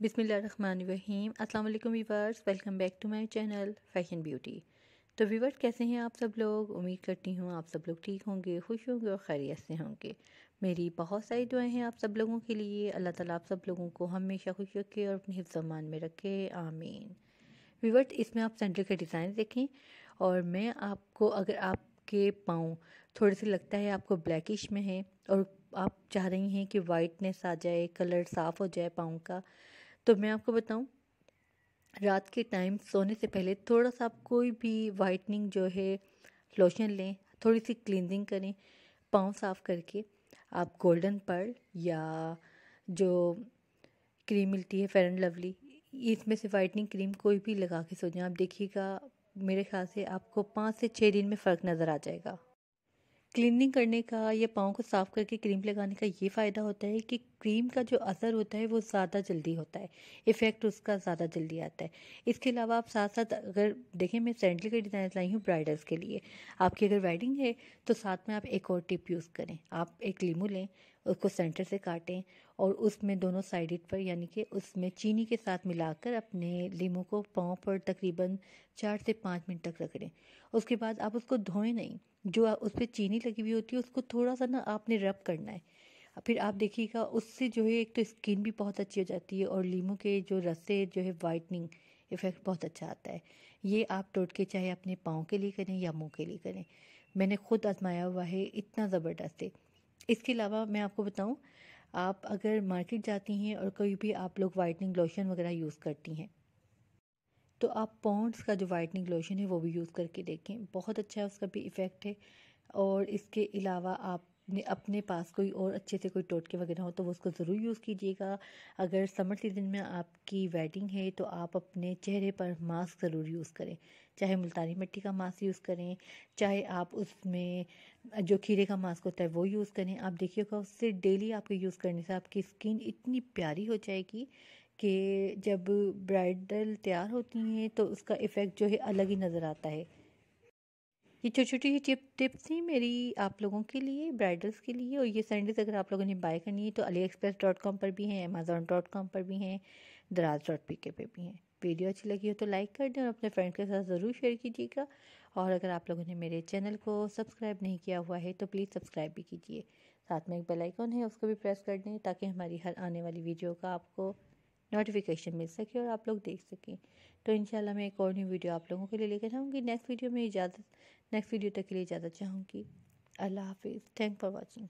बिसमीम अल्लाम viewers welcome back to my channel fashion beauty. तो viewers कैसे हैं आप सब लोग? उम्मीद करती हूँ आप सब लोग ठीक होंगे, खुश होंगे और खैरियत से होंगे। मेरी बहुत सारी दुआएँ हैं आप सब लोगों के लिए। अल्लाह ताला आप सब लोगों को हमेशा खुश रखे और अपने हिफ्जमान में रखे। आमीन। वीवर्स इसमें आप सेंटर के डिज़ाइन देखें और मैं आपको, अगर आपके पाँव थोड़े से लगता है आपको ब्लैकिश में है और आप चाह रही हैं कि वाइटनेस आ जाए, कलर साफ़ हो जाए पाँव का तो मैं आपको बताऊँ, रात के टाइम सोने से पहले थोड़ा सा आप कोई भी वाइटनिंग जो है लोशन लें, थोड़ी सी क्लींजिंग करें, पाँव साफ़ करके आप गोल्डन पर्ल या जो क्रीम मिलती है फेयर एंड लवली इसमें से वाइटनिंग क्रीम कोई भी लगा के सो जाए। आप देखिएगा, मेरे ख्याल से आपको पाँच से छः दिन में फ़र्क नज़र आ जाएगा। क्लीनिंग करने का या पाँव को साफ़ करके क्रीम लगाने का ये फ़ायदा होता है कि क्रीम का जो असर होता है वो ज़्यादा जल्दी होता है। इफ़ेक्ट उसका ज़्यादा जल्दी आता है। इसके अलावा आप साथ साथ अगर देखें, मैं सैंडल के डिज़ाइन लाई हूँ ब्राइडल्स के लिए। आपकी अगर वेडिंग है तो साथ में आप एक और टिप यूज़ करें। आप एक लीमू लें उसको सेंटर से काटें और उसमें दोनों साइड पर, यानी कि उसमें चीनी के साथ मिलाकर अपने लीमू को पाँव पर तकरीबन चार से पाँच मिनट तक रख उसके बाद आप उसको धोएँ नहीं। जो उस पर चीनी लगी हुई होती है, उसको थोड़ा सा ना आपने रब करना है। फिर आप देखिएगा, उससे जो है एक तो स्किन भी बहुत अच्छी हो जाती है और लीमू के जो रस से जो है वाइटनिंग इफ़ेक्ट बहुत अच्छा आता है। ये आप टोटके चाहे अपने पाँव के लिए करें या मुँह के लिए करें। मैंने खुद आजमाया हुआ है, इतना ज़बरदस्त है। इसके अलावा मैं आपको बताऊँ, आप अगर मार्केट जाती हैं और कभी भी आप लोग वाइटनिंग लोशन वगैरह यूज़ करती हैं तो आप पॉन्ड्स का जो वाइटनिंग लोशन है वो भी यूज़ करके देखें। बहुत अच्छा है उसका भी इफ़ेक्ट है और इसके अलावा आप अपने पास कोई और अच्छे से कोई टोटके वगैरह हो तो वो उसको ज़रूर यूज़ कीजिएगा। अगर समर सीज़न में आपकी वेडिंग है तो आप अपने चेहरे पर मास्क ज़रूर यूज़ करें। चाहे मुल्तानी मिट्टी का मास्क यूज़ करें, चाहे आप उसमें, जो खीरे का मास्क होता है वो यूज़ करें। आप देखिएगा उससे डेली आपके यूज़ करने से आपकी स्किन इतनी प्यारी हो जाएगी कि जब ब्राइडल तैयार होती हैं तो उसका इफ़ेक्ट जो है अलग ही नज़र आता है। ये छोटी छोटी टिप, टिप्स थी मेरी आप लोगों के लिए, ब्राइडल्स के लिए, और ये सैंडल्स अगर आप लोगों ने बाय करनी है तो अली एक्सप्रेस डॉट कॉम पर भी हैं, अमेज़ोन डॉट कॉम पर भी हैं, दराज डॉट पी के पे भी हैं। वीडियो अच्छी लगी हो तो लाइक कर दें और अपने फ्रेंड के साथ ज़रूर शेयर कीजिएगा। और अगर आप लोगों ने मेरे चैनल को सब्सक्राइब नहीं किया हुआ है तो प्लीज़ सब्सक्राइब भी कीजिए। साथ में एक बेल आइकॉन है, उसको भी प्रेस कर दें ताकि हमारी हर आने वाली वीडियो का आपको नोटिफिकेशन मिल सके और आप लोग देख सकें। तो इंशाल्लाह मैं एक और न्यू वीडियो आप लोगों के लिए लेकर जाऊँगी। नेक्स्ट वीडियो में इजाज़त नेक्स्ट वीडियो तक के लिए इजाज़त चाहूँगी। अल्लाह हाफिज़। Thank for watching